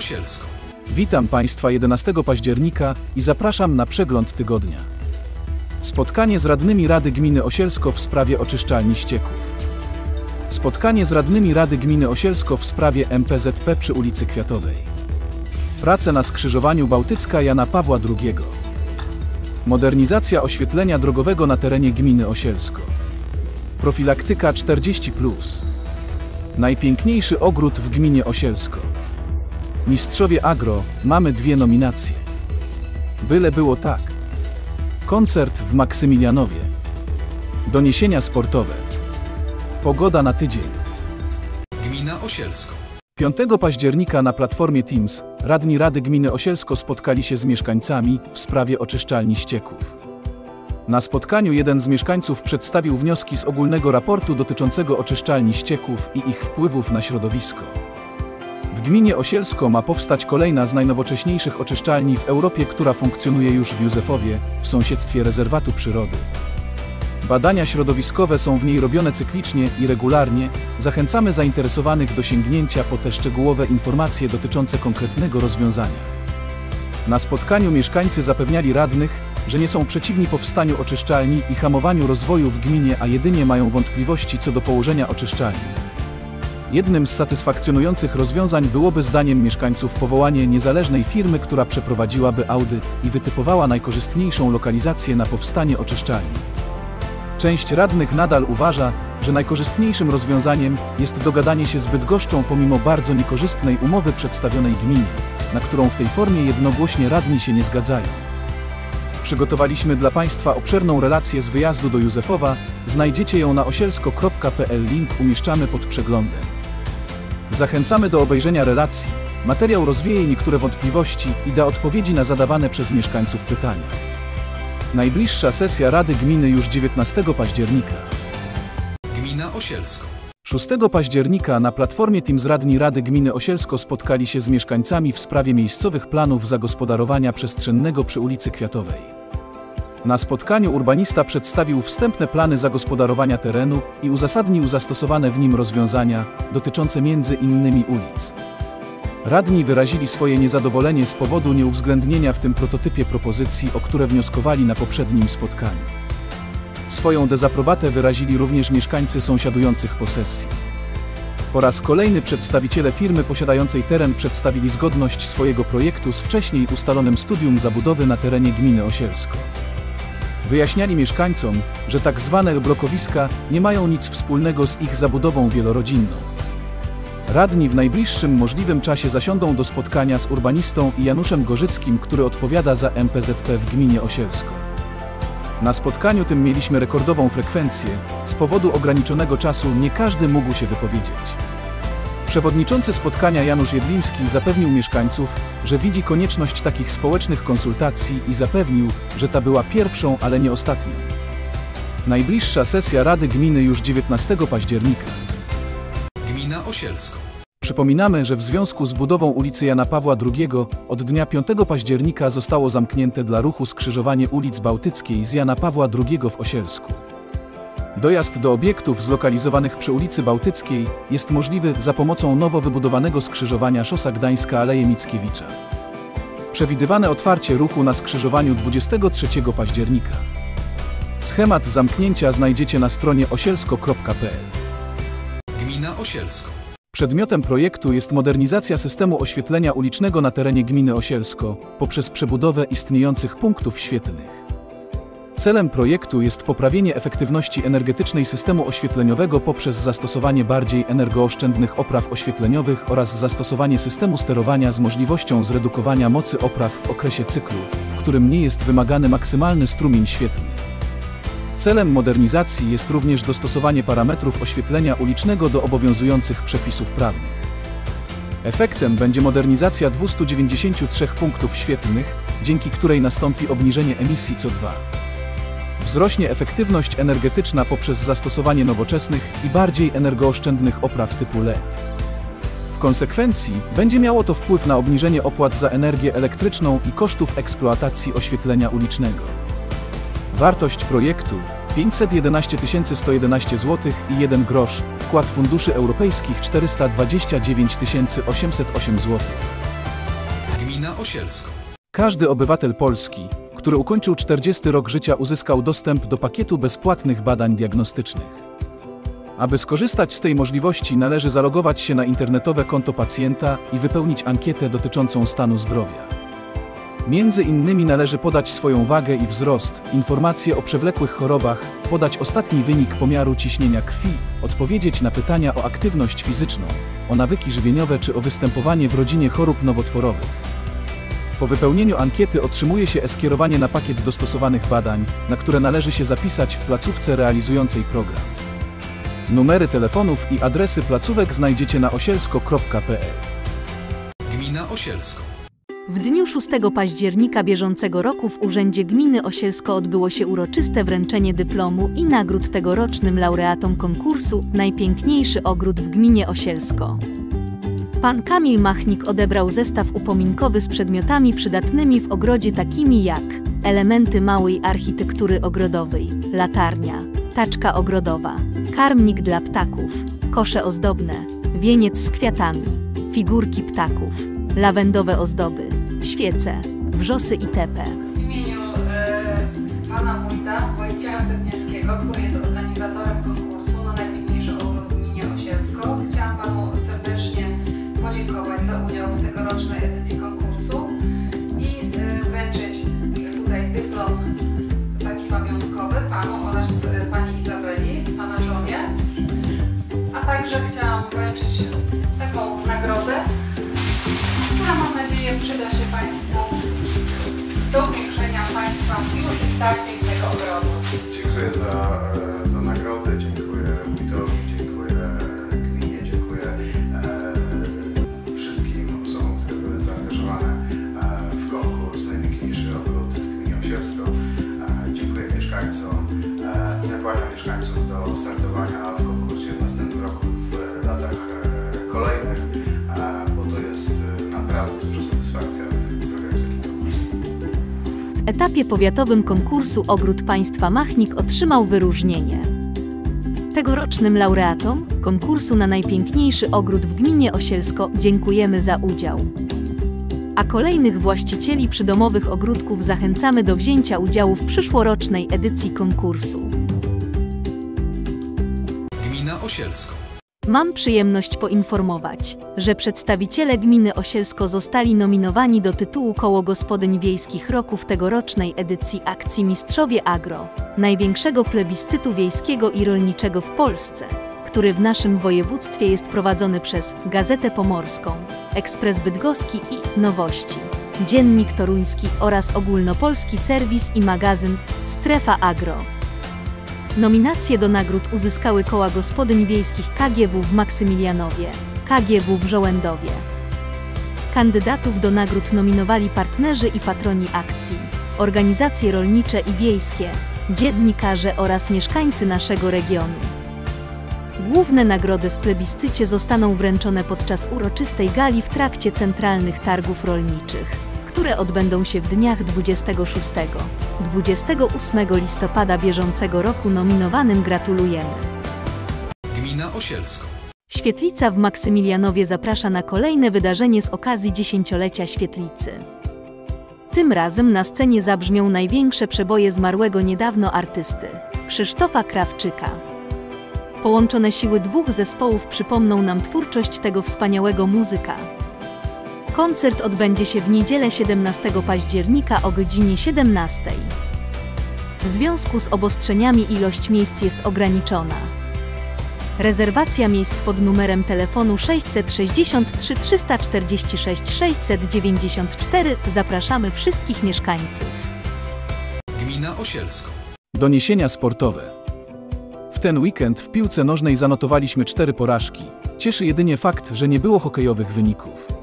Osielską. Witam Państwa 11 października i zapraszam na przegląd tygodnia. Spotkanie z radnymi Rady Gminy Osielsko w sprawie oczyszczalni ścieków. Spotkanie z radnymi Rady Gminy Osielsko w sprawie MPZP przy ulicy Kwiatowej. Prace na skrzyżowaniu Bałtycka Jana Pawła II. Modernizacja oświetlenia drogowego na terenie gminy Osielsko. Profilaktyka 40. Najpiękniejszy ogród w gminie Osielsko. Mistrzowie Agro, mamy dwie nominacje. Byle było tak. Koncert w Maksymilianowie. Doniesienia sportowe. Pogoda na tydzień. Gmina Osielsko. 5 października na platformie Teams radni Rady Gminy Osielsko spotkali się z mieszkańcami w sprawie oczyszczalni ścieków. Na spotkaniu jeden z mieszkańców przedstawił wnioski z ogólnego raportu dotyczącego oczyszczalni ścieków i ich wpływów na środowisko. W gminie Osielsko ma powstać kolejna z najnowocześniejszych oczyszczalni w Europie, która funkcjonuje już w Józefowie, w sąsiedztwie rezerwatu przyrody. Badania środowiskowe są w niej robione cyklicznie i regularnie. Zachęcamy zainteresowanych do sięgnięcia po te szczegółowe informacje dotyczące konkretnego rozwiązania. Na spotkaniu mieszkańcy zapewniali radnych, że nie są przeciwni powstaniu oczyszczalni i hamowaniu rozwoju w gminie, a jedynie mają wątpliwości co do położenia oczyszczalni. Jednym z satysfakcjonujących rozwiązań byłoby zdaniem mieszkańców powołanie niezależnej firmy, która przeprowadziłaby audyt i wytypowała najkorzystniejszą lokalizację na powstanie oczyszczalni. Część radnych nadal uważa, że najkorzystniejszym rozwiązaniem jest dogadanie się z Bydgoszczą pomimo bardzo niekorzystnej umowy przedstawionej gminie, na którą w tej formie jednogłośnie radni się nie zgadzają. Przygotowaliśmy dla Państwa obszerną relację z wyjazdu do Józefowa, znajdziecie ją na osielsko.pl, link umieszczamy pod przeglądem. Zachęcamy do obejrzenia relacji. Materiał rozwieje niektóre wątpliwości i da odpowiedzi na zadawane przez mieszkańców pytania. Najbliższa sesja Rady Gminy już 19 października. Gmina Osielsko. 6 października na platformie Teams Radni Rady Gminy Osielsko spotkali się z mieszkańcami w sprawie miejscowych planów zagospodarowania przestrzennego przy ulicy Kwiatowej. Na spotkaniu urbanista przedstawił wstępne plany zagospodarowania terenu i uzasadnił zastosowane w nim rozwiązania dotyczące między innymi ulic. Radni wyrazili swoje niezadowolenie z powodu nieuwzględnienia w tym prototypie propozycji, o które wnioskowali na poprzednim spotkaniu. Swoją dezaprobatę wyrazili również mieszkańcy sąsiadujących posesji. Po raz kolejny przedstawiciele firmy posiadającej teren przedstawili zgodność swojego projektu z wcześniej ustalonym studium zabudowy na terenie gminy Osielsko. Wyjaśniali mieszkańcom, że tak zwane blokowiska nie mają nic wspólnego z ich zabudową wielorodzinną. Radni w najbliższym możliwym czasie zasiądą do spotkania z urbanistą i Januszem Gorzyckim, który odpowiada za MPZP w gminie Osielsko. Na spotkaniu tym mieliśmy rekordową frekwencję, z powodu ograniczonego czasu nie każdy mógł się wypowiedzieć. Przewodniczący spotkania Janusz Jedliński zapewnił mieszkańców, że widzi konieczność takich społecznych konsultacji i zapewnił, że ta była pierwszą, ale nie ostatnią. Najbliższa sesja Rady Gminy już 19 października. Gmina Osielsko. Przypominamy, że w związku z budową ulicy Jana Pawła II od dnia 5 października zostało zamknięte dla ruchu skrzyżowanie ulic Bałtyckiej z Jana Pawła II w Osielsku. Dojazd do obiektów zlokalizowanych przy ulicy Bałtyckiej jest możliwy za pomocą nowo wybudowanego skrzyżowania Szosa Gdańska Aleje Mickiewicza. Przewidywane otwarcie ruchu na skrzyżowaniu 23 października. Schemat zamknięcia znajdziecie na stronie osielsko.pl. Gmina Osielsko. Przedmiotem projektu jest modernizacja systemu oświetlenia ulicznego na terenie gminy Osielsko poprzez przebudowę istniejących punktów świetlnych. Celem projektu jest poprawienie efektywności energetycznej systemu oświetleniowego poprzez zastosowanie bardziej energooszczędnych opraw oświetleniowych oraz zastosowanie systemu sterowania z możliwością zredukowania mocy opraw w okresie cyklu, w którym nie jest wymagany maksymalny strumień świetlny. Celem modernizacji jest również dostosowanie parametrów oświetlenia ulicznego do obowiązujących przepisów prawnych. Efektem będzie modernizacja 293 punktów świetlnych, dzięki której nastąpi obniżenie emisji CO2. Wzrośnie efektywność energetyczna poprzez zastosowanie nowoczesnych i bardziej energooszczędnych opraw typu LED. W konsekwencji będzie miało to wpływ na obniżenie opłat za energię elektryczną i kosztów eksploatacji oświetlenia ulicznego. Wartość projektu 511 111 zł i 1 grosz, wkład funduszy europejskich 429 808 zł. Osielsko. Każdy obywatel Polski, który ukończył 40 rok życia, uzyskał dostęp do pakietu bezpłatnych badań diagnostycznych. Aby skorzystać z tej możliwości, należy zalogować się na internetowe konto pacjenta i wypełnić ankietę dotyczącą stanu zdrowia. Między innymi należy podać swoją wagę i wzrost, informacje o przewlekłych chorobach, podać ostatni wynik pomiaru ciśnienia krwi, odpowiedzieć na pytania o aktywność fizyczną, o nawyki żywieniowe czy o występowanie w rodzinie chorób nowotworowych. Po wypełnieniu ankiety otrzymuje się e-skierowanie na pakiet dostosowanych badań, na które należy się zapisać w placówce realizującej program. Numery telefonów i adresy placówek znajdziecie na osielsko.pl. Gmina Osielsko. W dniu 6 października bieżącego roku w Urzędzie Gminy Osielsko odbyło się uroczyste wręczenie dyplomu i nagród tegorocznym laureatom konkursu Najpiękniejszy ogród w gminie Osielsko. Pan Kamil Machnik odebrał zestaw upominkowy z przedmiotami przydatnymi w ogrodzie takimi jak elementy małej architektury ogrodowej, latarnia, taczka ogrodowa, karmnik dla ptaków, kosze ozdobne, wieniec z kwiatami, figurki ptaków, lawendowe ozdoby, świece, wrzosy itp. W imieniu e, pana wójta Wojciecha Setniewskiego, który jest tak pięknego ogrodu. Dziękuję za, etapie powiatowym konkursu Ogród Państwa Machnik otrzymał wyróżnienie. Tegorocznym laureatom konkursu na najpiękniejszy ogród w gminie Osielsko dziękujemy za udział. A kolejnych właścicieli przydomowych ogródków zachęcamy do wzięcia udziału w przyszłorocznej edycji konkursu. Gmina Osielsko. Mam przyjemność poinformować, że przedstawiciele gminy Osielsko zostali nominowani do tytułu Koło Gospodyń Wiejskich Roku w tegorocznej edycji akcji Mistrzowie Agro, największego plebiscytu wiejskiego i rolniczego w Polsce, który w naszym województwie jest prowadzony przez Gazetę Pomorską, Ekspres Bydgoski i Nowości, Dziennik Toruński oraz ogólnopolski serwis i magazyn Strefa Agro. Nominacje do nagród uzyskały koła gospodyń wiejskich KGW w Maksymilianowie, KGW w Żołędowie. Kandydatów do nagród nominowali partnerzy i patroni akcji, organizacje rolnicze i wiejskie, dziennikarze oraz mieszkańcy naszego regionu. Główne nagrody w plebiscycie zostaną wręczone podczas uroczystej gali w trakcie centralnych targów rolniczych które odbędą się w dniach 26-28 listopada bieżącego roku nominowanym gratulujemy. Gmina Osielsko. Świetlica w Maksymilianowie zaprasza na kolejne wydarzenie z okazji dziesięciolecia świetlicy. Tym razem na scenie zabrzmią największe przeboje zmarłego niedawno artysty Krzysztofa Krawczyka. Połączone siły dwóch zespołów przypomną nam twórczość tego wspaniałego muzyka. Koncert odbędzie się w niedzielę 17 października o godzinie 17. W związku z obostrzeniami ilość miejsc jest ograniczona. Rezerwacja miejsc pod numerem telefonu 663 346 694 zapraszamy wszystkich mieszkańców. Gmina Osielsko. Doniesienia sportowe. W ten weekend w piłce nożnej zanotowaliśmy cztery porażki. Cieszy jedynie fakt, że nie było hokejowych wyników.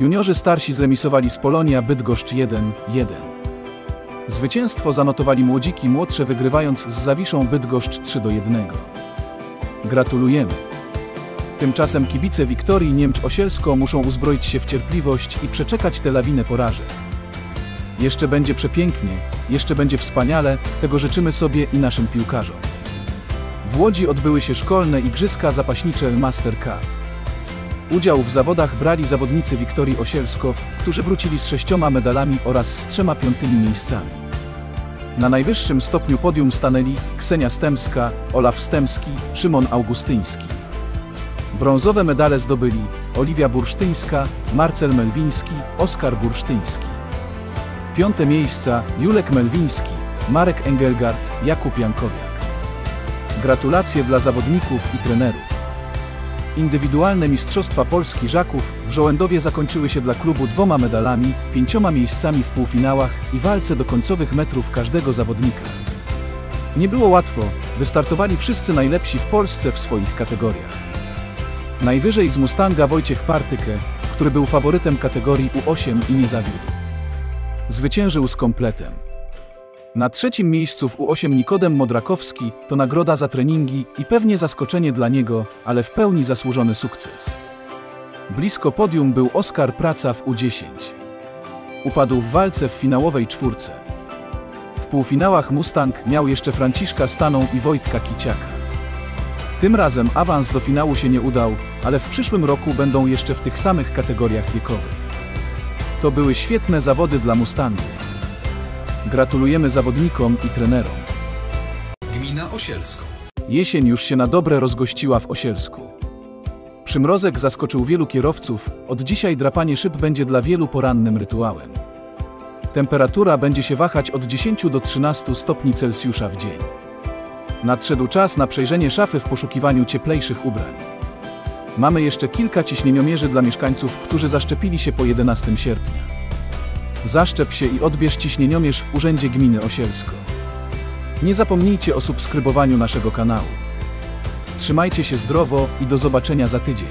Juniorzy starsi zremisowali z Polonia Bydgoszcz 1-1. Zwycięstwo zanotowali młodziki młodsze wygrywając z Zawiszą Bydgoszcz 3-1. Gratulujemy! Tymczasem kibice Wiktorii Niemcz Osielsko muszą uzbroić się w cierpliwość i przeczekać tę lawinę porażek. Jeszcze będzie przepięknie, jeszcze będzie wspaniale, tego życzymy sobie i naszym piłkarzom. W Łodzi odbyły się szkolne igrzyska zapaśnicze Master. Udział w zawodach brali zawodnicy Wiktorii Osielsko, którzy wrócili z sześcioma medalami oraz z trzema piątymi miejscami. Na najwyższym stopniu podium stanęli Ksenia Stemska, Olaf Stemski, Szymon Augustyński. Brązowe medale zdobyli Oliwia Bursztyńska, Marcel Melwiński, Oskar Bursztyński. Piąte miejsca Julek Melwiński, Marek Engelgard, Jakub Jankowiak. Gratulacje dla zawodników i trenerów. Indywidualne Mistrzostwa Polski Żaków w Żołędowie zakończyły się dla klubu dwoma medalami, pięcioma miejscami w półfinałach i walce do końcowych metrów każdego zawodnika. Nie było łatwo, wystartowali wszyscy najlepsi w Polsce w swoich kategoriach. Najwyżej z Mustanga Wojciech Partykę, który był faworytem kategorii U8 i nie zawiódł. Zwyciężył z kompletem. Na trzecim miejscu w U8 Nikodem Modrakowski to nagroda za treningi i pewnie zaskoczenie dla niego, ale w pełni zasłużony sukces. Blisko podium był Oskar Praca w U10. Upadł w walce w finałowej czwórce. W półfinałach Mustang miał jeszcze Franciszka Staną i Wojtka Kiciaka. Tym razem awans do finału się nie udał, ale w przyszłym roku będą jeszcze w tych samych kategoriach wiekowych. To były świetne zawody dla Mustangów. Gratulujemy zawodnikom i trenerom. Gmina Osielsko. Jesień już się na dobre rozgościła w Osielsku. Przymrozek zaskoczył wielu kierowców, od dzisiaj drapanie szyb będzie dla wielu porannym rytuałem. Temperatura będzie się wahać od 10 do 13 stopni Celsjusza w dzień. Nadszedł czas na przejrzenie szafy w poszukiwaniu cieplejszych ubrań. Mamy jeszcze kilka ciśnieniomierzy dla mieszkańców, którzy zaszczepili się po 11 sierpnia. Zaszczep się i odbierz ciśnieniomierz w Urzędzie Gminy Osielsko. Nie zapomnijcie o subskrybowaniu naszego kanału. Trzymajcie się zdrowo i do zobaczenia za tydzień.